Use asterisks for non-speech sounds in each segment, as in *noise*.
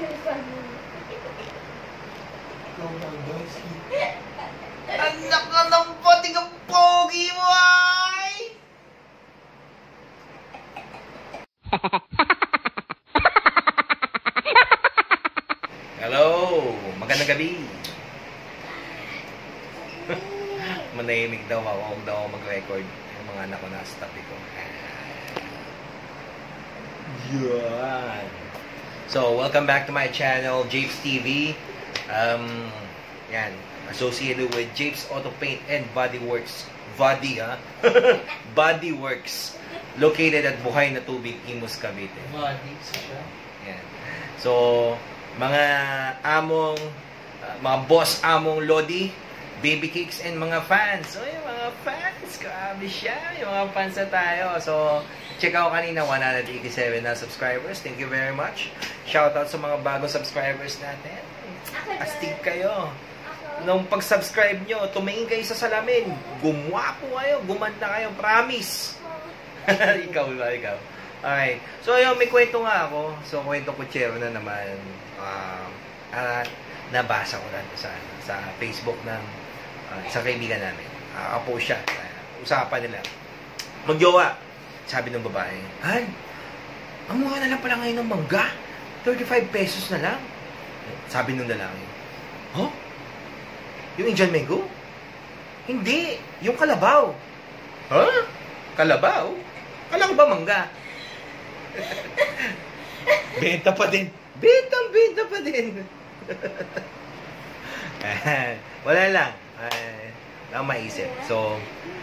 Anak ka ng pati ka pogi mo ay! Hello! Magandang gabi! *laughs* Manahimik daw ako, huwag daw ako mag-record. Yung mga anak ko nasa tabi ko. Yan! So, welcome back to my channel, Japes TV. Um, yan, associated with Japes Auto Paint and Body Works. Body, ha? *laughs* Body Works. Located at Buhay na Tubig, Imus, Cavite. Body siya. Yan. So, mga among, uh, mga boss among Lodi, baby cakes, and mga fans. So, yung mga fans, grabe siya. Yung mga fans na tayo. So, check out kanina, 187 na subscribers. Thank you very much. Shout out sa mga bagong subscribers natin. Astig kayo. Nung pag-subscribe nyo, tumingin kayo sa salamin. Gumwapo kayo, gumanda kayo, promise. *laughs* ikaw ba, ikaw? Okay. So, ayun, may kwento nga ako. So, kwento ko chero na naman. Uh, uh, nabasa ko lang sa, sa Facebook ng uh, isang kaibigan namin. Uh, po siya. Uh, usapan nila. Magjowa. Sabi ng babae, Han, ang mura na lang pala ngayon ng mangga. 35 pesos na lang. Sabi nung lalaki, Huh? Yung Indian mango? Hindi. Yung kalabaw. Huh? Kalabaw? Kala ko ba mangga? *laughs* benta pa din. Benta, benta pa din. *laughs* Wala lang. Ay, lang maisip. So,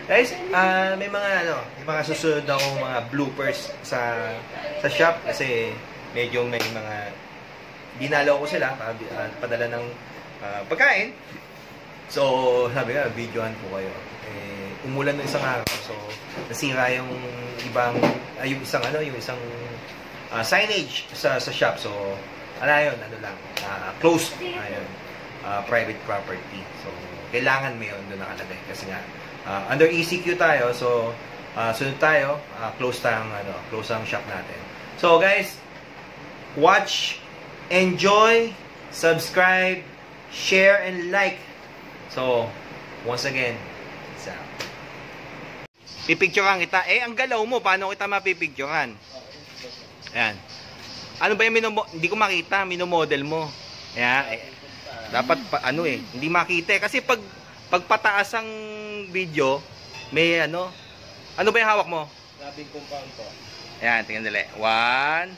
guys, uh, may mga ano, may mga susunod ako mga bloopers sa sa shop kasi medyo may mga dinalaw ko sila para uh, padala ng uh, pagkain. So, sabi nga, videohan ko kayo. Eh, umulan ng isang araw. So, nasira yung ibang, ay, yung isang ano, yung isang uh, signage sa sa shop. So, ano yun, ano lang, uh, closed. Ayun, uh, private property. So, kailangan may yun doon nakalagay. Kasi nga, uh, under ECQ tayo. So, uh, sunod tayo, uh, close tayong, ano, close ang shop natin. So, guys, watch, enjoy, subscribe, share, and like. So, once again, so, pipicturean kita. Eh, ang galaw mo, paano kita mapipicturean? Ayan. Ano ba yung minomo hindi ko makita, minomodel mo. Ayan. Dapat pa, ano eh, hindi makita eh. Kasi pag pagpataas ang video, may ano, ano ba yung hawak mo? Labing compound po. Ayan, tingnan dali. One.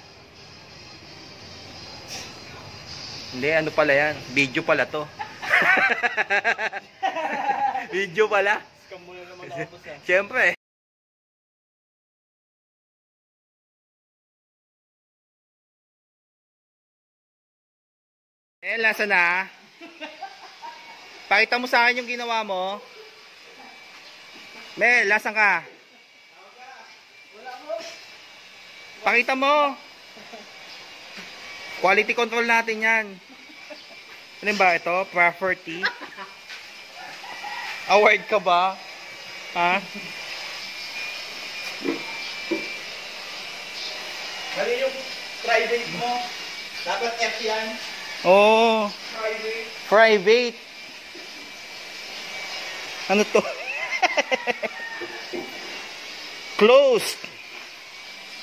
Hindi, ano pala yan? Video pala to. *laughs* Video pala. Scam mo na naman ako boss ah. Siyempre. Eh, lasa na. Pakita mo sa akin yung ginawa mo. Mel, lasan ka? Pakita mo. Quality control natin yan. Ano ba ito? Property? Award ka ba? Ha? Mali yung private mo. Dapat F yan. Oh, Private. private. Ano to? *laughs* Closed.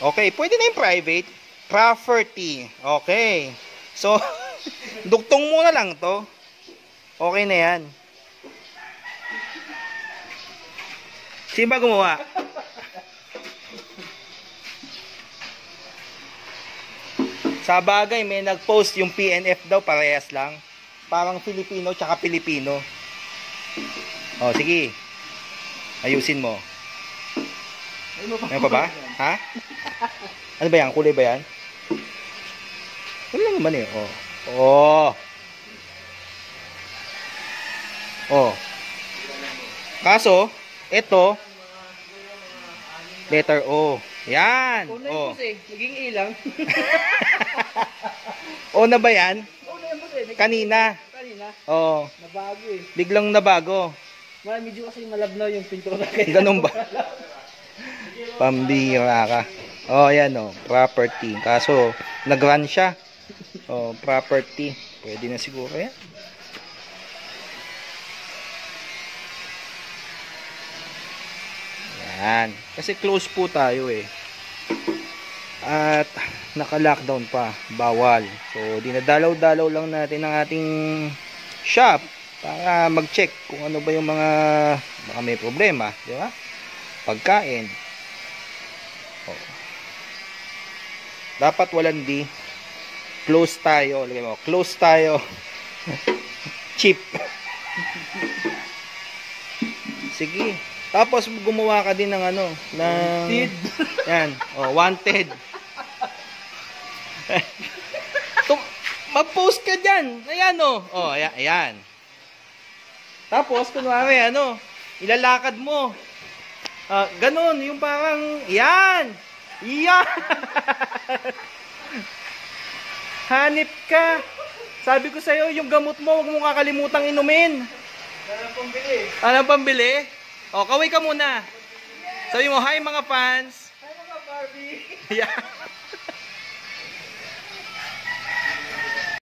Okay, pwede na yung private. Property. Okay. So, *laughs* duktong muna lang to. Okay na yan. Sino ba gumawa? Sa bagay, may nag-post yung PNF daw, parehas lang. Parang Filipino tsaka Pilipino. O, sige. Ayusin mo. Ano pa ba? Ha? Ano ba yan? Kulay ba yan? Wala lang naman eh. Oh. Oh. Oh. Kaso, ito, letter O. Yan. *laughs* Una Oh. yung eh. Naging ilang. O na ba yan? Una yung boss eh. Kanina. Kanina. Oh. Nabago eh. Biglang nabago. Mga medyo kasi malabnaw yung pintura. *laughs* Ganun ba? Pambira ka. Oh, yan oh. Property. Kaso, nag-run siya. Oh, property. Pwede na siguro yan. Yan. Kasi close po tayo eh. At naka-lockdown pa. Bawal. So, dinadalaw-dalaw lang natin ang ating shop para mag-check kung ano ba yung mga baka may problema. Di ba? Pagkain. Oh. Dapat walang di. Close tayo. Lagay mo. Close tayo. *laughs* Cheap. *laughs* Sige. Tapos gumawa ka din ng ano, ng Wanted. *laughs* Yan. Oh, wanted. Tum Mag-post ka diyan. Ayan oh. Oh, ayan, ayan. Tapos kunwari ano, ilalakad mo. Ah, ganun, yung parang yan. Yan. *laughs* Hanip ka. Sabi ko sa'yo, yung gamot mo, huwag mong kakalimutang inumin. Wala pang bili. Ano pambili? O, kaway ka muna. Sabi mo, hi mga fans. Ay mga Barbie. *laughs* Yeah.